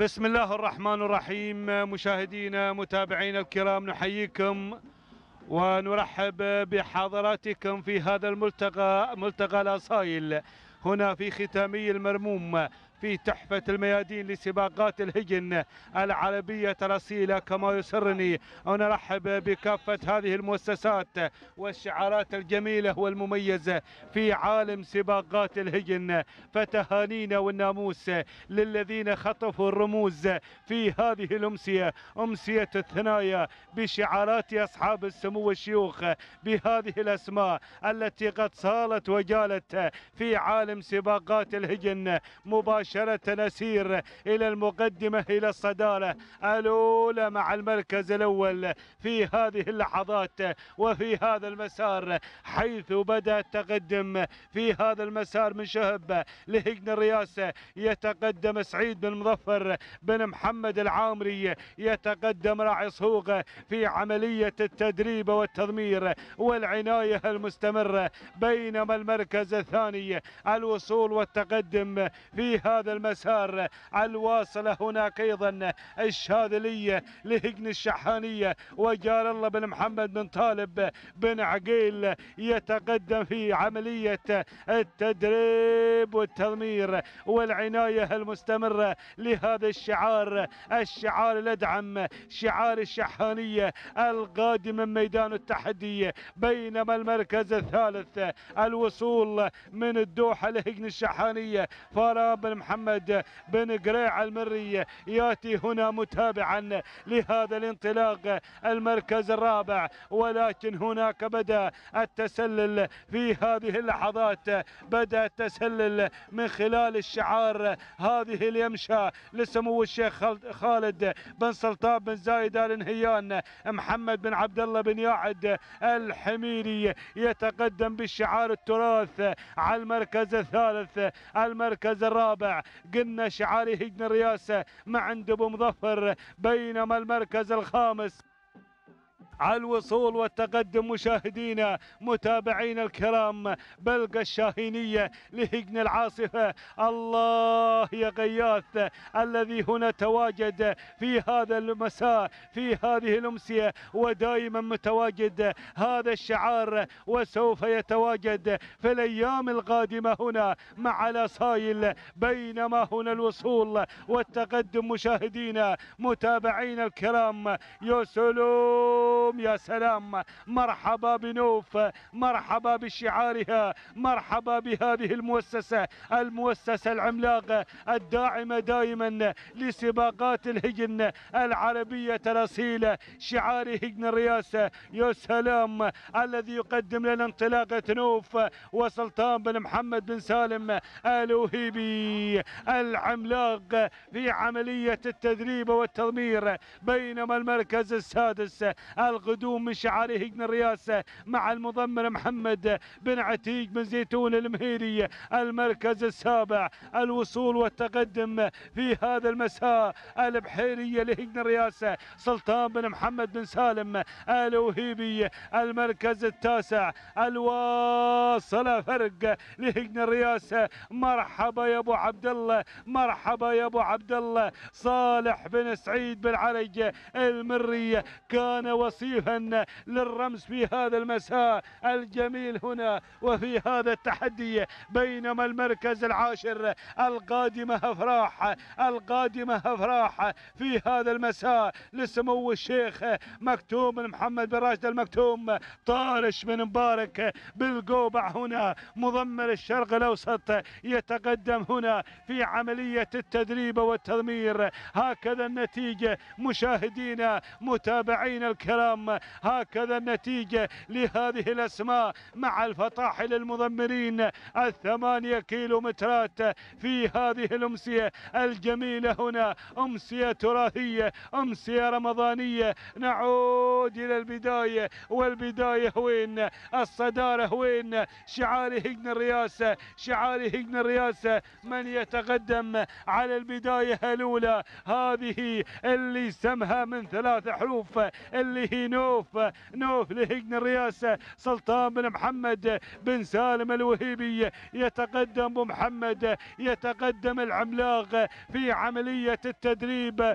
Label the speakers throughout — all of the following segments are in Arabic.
Speaker 1: بسم الله الرحمن الرحيم مشاهدينا متابعينا الكرام نحييكم ونرحب بحضراتكم في هذا الملتقى ملتقى الأصايل. هنا في ختامي المرموم في تحفة الميادين لسباقات الهجن العربية الأصيلة كما يسرني. أن أرحب بكافة هذه المؤسسات والشعارات الجميلة والمميزة في عالم سباقات الهجن. فتهانينا والناموس للذين خطفوا الرموز في هذه الأمسية أمسية الثنايا بشعارات أصحاب السمو والشيوخ بهذه الأسماء التي قد صالت وجالت في عالم سباقات الهجن مباشرة نسير إلى المقدمة إلى الصدارة الأولى مع المركز الأول في هذه اللحظات وفي هذا المسار حيث بدأ التقدم في هذا المسار من شهب لهجن الرئاسة يتقدم سعيد بن مظفر بن محمد العامري. يتقدم راعي صهوغ في عملية التدريب والتضمير والعناية المستمرة بينما المركز الثاني الوصول والتقدم في هذا المسار. الواصلة هناك أيضا الشاذلية لهجن الشحانية وجار الله بن محمد بن طالب بن عقيل يتقدم في عملية التدريب والتضمير والعناية المستمرة لهذا الشعار. الشعار الأدعم شعار الشحانية القادم من ميدان التحدي بينما المركز الثالث. الوصول من الدوحة لهجن الشحانية. فارا بن محمد بن قريع المري ياتي هنا متابعا لهذا الانطلاق المركز الرابع. ولكن هناك بدأ التسلل في هذه اللحظات. بدأ التسلل من خلال الشعار هذه اليمشى لسمو الشيخ خالد بن سلطان بن زايد آل نهيان. محمد بن عبد الله بن ياعد الحميري يتقدم بالشعار التراث على المركز الثالث المركز الرابع. قلنا شعاري هجن الرياسة مع عند أبو مظفر بينما المركز الخامس. على الوصول والتقدم مشاهدينا متابعينا الكرام بلقى الشاهينية لهجن العاصفة الله يا غياث الذي هنا تواجد في هذا المساء في هذه الأمسية ودائما متواجد هذا الشعار وسوف يتواجد في الأيام القادمة هنا مع الأصايل. بينما هنا الوصول والتقدم مشاهدينا متابعينا الكرام يا لكم يا سلام. مرحبا بنوف مرحبا بشعارها مرحبا بهذه المؤسسة المؤسسة العملاقة الداعمة دائما لسباقات الهجن العربية الأصيلة شعار هجن الرئاسة يا سلام الذي يقدم لنا انطلاقة نوف وسلطان بن محمد بن سالم الوهيبي العملاق في عملية التدريب والتضمير بينما المركز السادس القدوم من هجن الرئاسة مع المضمر محمد بن عتيق بن زيتون المهيري المركز السابع الوصول والتقدم في هذا المساء البحيرية لهجن الرئاسة سلطان بن محمد بن سالم الوهيبي المركز التاسع الواصلة فرق لهجن الرئاسة مرحبا يا أبو عبد الله مرحبا يا أبو عبد الله صالح بن سعيد بن علي المري كان وصيل توجيها للرمز في هذا المساء الجميل هنا وفي هذا التحدي بينما المركز العاشر القادمة أفراح القادمة أفراح في هذا المساء لسمو الشيخ مكتوم بن محمد بن راشد المكتوم طارش بن مبارك بالقوبع هنا مضمر الشرق الأوسط يتقدم هنا في عملية التدريب والتضمير. هكذا النتيجة مشاهدينا متابعينا الكرام اليوم هكذا النتيجة لهذه الأسماء مع الفطاحل المضمرين الثمانية كيلومترات في هذه الأمسية الجميلة هنا أمسية تراثية أمسية رمضانية. نعود إلى البداية والبداية وين؟ الصدارة وين؟ شعار هجن الرئاسة شعار هجن الرئاسة من يتقدم على البداية الأولى؟ هذه اللي سمها من ثلاث حروف اللي هي نوف نوف لهجن الرئاسة. سلطان بن محمد بن سالم الوهيبي يتقدم أبو محمد يتقدم العملاق في عملية التدريب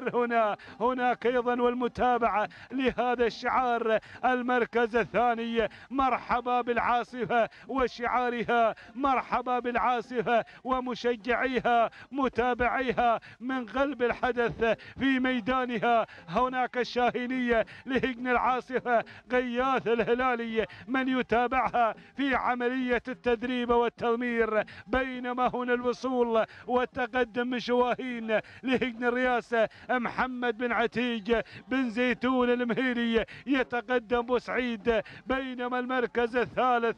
Speaker 1: والتضمير هنا هناك أيضا والمتابعة لهذا الشعار المركز الثاني. مرحبا بالعاصفة وشعارها مرحبا بالعاصفة ومشجعيها متابعيها من قلب الحدث في ميدانها. هناك الشاهينية لهجن العاصفة غياث الهلالي من يتابعها في عملية التدريب والتضمير. بينما هنا الوصول والتقدم من شواهين لهجن الرئاسة محمد بن عتيج بن زيتون المهيري يتقدم بوسعيد بينما المركز الثالث.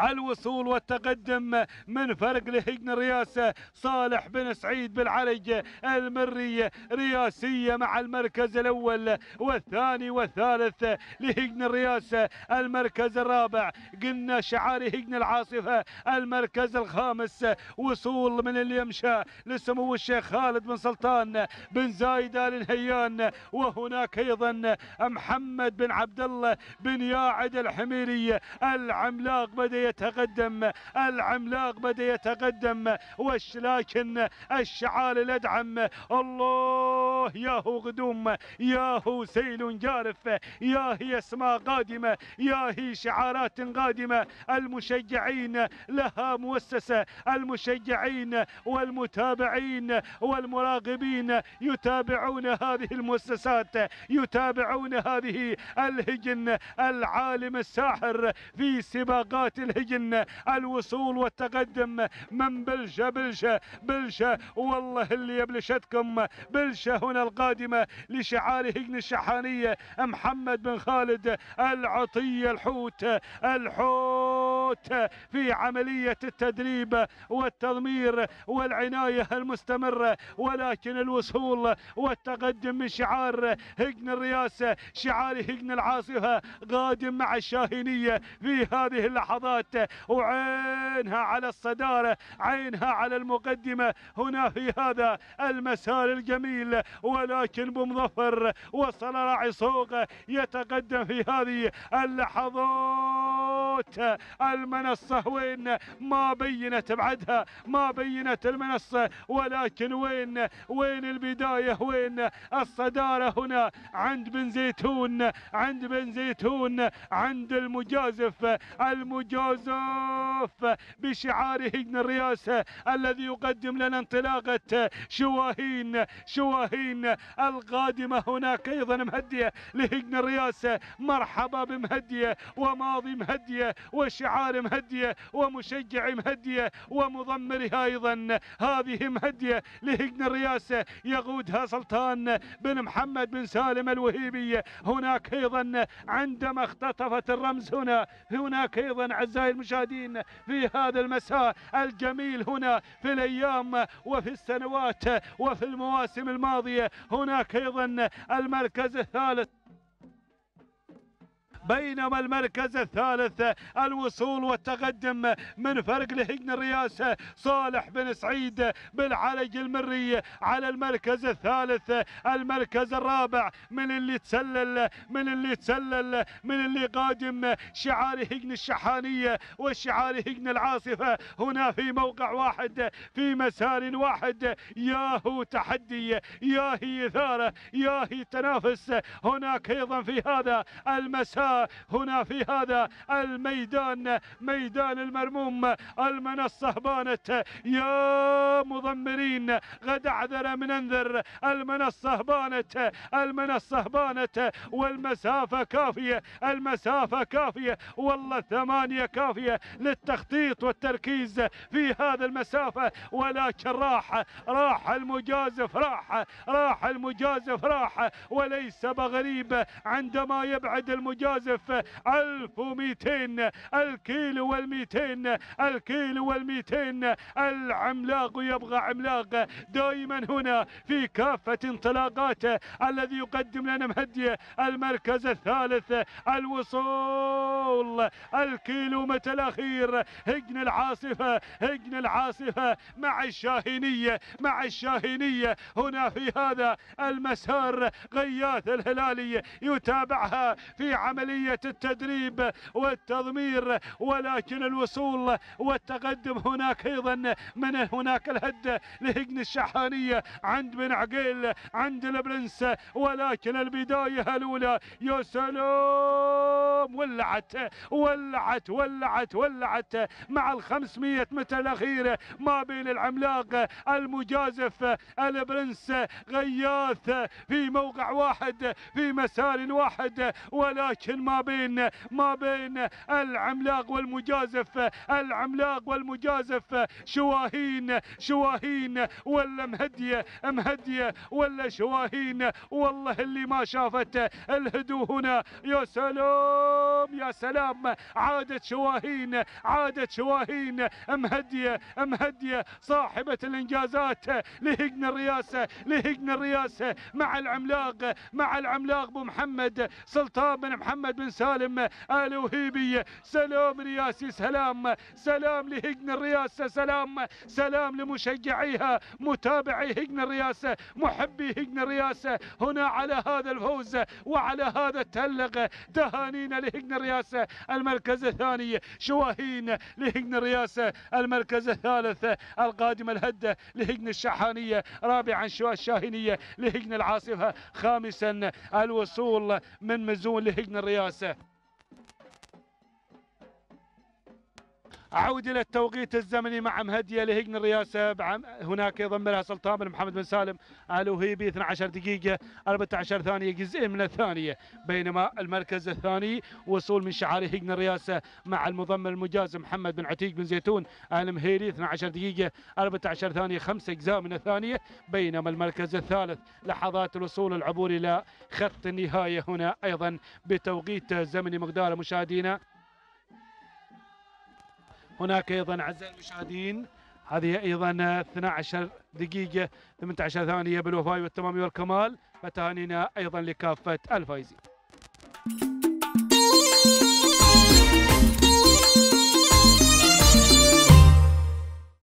Speaker 1: الوصول والتقدم من فرق لهجن الرئاسة صالح بن سعيد بالعرج المري رياسية مع المركز الأول والثاني والثالث لهجن الرئاسة المركز الرابع. قلنا شعار هجن العاصفة المركز الخامس. وصول من اليمشى لسمو الشيخ خالد بن سلطان بن زايد آل نهيان وهناك أيضا محمد بن عبد الله بن ياعد الحميري العملاق. بدأ يتقدم العملاق بدا يتقدم وش لكن الشعار الأدعم الله ياهو قدوم ياهو سيل جارف يا هي اسماء قادمه يا هي شعارات قادمه المشجعين لها مؤسسه المشجعين والمتابعين والمراقبين يتابعون هذه المؤسسات يتابعون هذه الهجن العالم الساحر في سباقات الهجن الوصول والتقدم. من بلشة بلشة بلشة. والله اللي يبلشتكم. بلشة هنا القادمة لشعار هجن الشحانية محمد بن خالد العطية الحوت الحوت. في عملية التدريب والتضمير والعناية المستمرة ولكن الوصول والتقدم من شعار هجن الرئاسة شعار هجن العاصفة قادم مع الشاهينية في هذه اللحظات. وعينها على الصدارة عينها على المقدمة. هنا في هذا المسار الجميل ولكن بمظفر وصل راعي سوق يتقدم في هذه اللحظات. المنصة وين؟ ما بينت بعدها ما بينت المنصة. ولكن وين؟ وين البداية؟ وين الصدارة هنا؟ عند بن زيتون عند بن زيتون عند المجازف المجازف بشعار هجن الرئاسة الذي يقدم لنا انطلاقة شواهين شواهين القادمة هناك أيضا مهدية لهجن الرئاسة مرحبا بمهدية وماضي مهدية. وشعار مهدية ومشجع مهدية ومضمرها أيضا. هذه مهدية لهجن الرئاسة يقودها سلطان بن محمد بن سالم الوهيبي. هناك أيضا عندما اختطفت الرمز هنا هناك أيضا أعزائي المشاهدين في هذا المساء الجميل هنا في الأيام وفي السنوات وفي المواسم الماضية. هناك أيضا المركز الثالث بينما المركز الثالث الوصول والتقدم من فرق لهجن الرئاسة صالح بن سعيد بالعلج المري على المركز الثالث. المركز الرابع من اللي تسلل من اللي تسلل من اللي قادم شعار هجن الشحانية وشعار هجن العاصفة. هنا في موقع واحد في مسار واحد. ياهو تحدي ياهي إثارة ياهي تنافس. هناك أيضا في هذا المسار هنا في هذا الميدان ميدان المرموم المنصة بانت. يا مضمرين قد أعذر من أنذر. المنصة بانت المنصة بانت. والمسافة كافية المسافة كافية. والله ثمانية كافية للتخطيط والتركيز في هذا المسافة. ولكن راح راح المجازف راح راح المجازف راح. وليس بغريب عندما يبعد المجازف المجازف 1200 الكيلو وال200 الكيلو وال200 العملاق يبغى عملاق. دائما هنا في كافة انطلاقاته الذي يقدم لنا مهدي المركز الثالث الوصول. الكيلومتر الأخير. هجن العاصفة هجن العاصفة مع الشاهينية مع الشاهينية. هنا في هذا المسار غياث الهلالي يتابعها في عملية التدريب والتضمير ولكن الوصول والتقدم هناك أيضا. من هناك الهد لهجن الشحانية عند بن عقيل عند البرنس ولكن البداية الأولى. يا سلام! ولعت ولعت ولعت ولعت مع الخمسمية متر الأخيرة ما بين العملاق المجازف البرنس غياث في موقع واحد في مسار واحد. ولكن ما بين ما بين العملاق والمجازف. العملاق والمجازف. شواهين شواهين. ولا مهدية مهدية ولا شواهين. والله اللي ما شافت الهدوء هنا. يا سلام يا سلام. عادت شواهين عادت شواهين. مهدية مهدية صاحبة الإنجازات. لهجن الرئاسة لهجن الرئاسة مع العملاق مع العملاق أبو محمد. سلطان بن محمد. بن سالم آل وهيبي. سلام رياسي سلام. سلام لهجن الرئاسة سلام. سلام لمشجعيها متابعي هجن الرئاسة محبي هجن الرئاسة هنا على هذا الفوز وعلى هذا التألق تهانينا لهجن الرئاسة المركز الثاني شواهين لهجن الرئاسة المركز الثالث القادم الهدة لهجن الشحانية. رابعا شو الشاهينية لهجن العاصفة. خامسا الوصول من مزون لهجن الرئاسة عود إلى التوقيت الزمني مع مهديه لهجن الرئاسة. بعم هناك يضم لها سلطان بن محمد بن سالم الوهيبي 12 دقيقة 14 ثانية جزء من الثانية. بينما المركز الثاني وصول من شعار هجن الرئاسة مع المضمن المجاز محمد بن عتيق بن زيتون المهيري 12 دقيقة 14 ثانية خمس أجزاء من الثانية. بينما المركز الثالث لحظات الوصول العبور إلى خط النهاية هنا أيضا بتوقيت زمني مقدار مشاهدينا. هناك أيضا أعزائي المشاهدين هذه أيضا 12 دقيقة 18 ثانية بالوفاء والتمام والكمال فتهانينا أيضا لكافة الفائزين.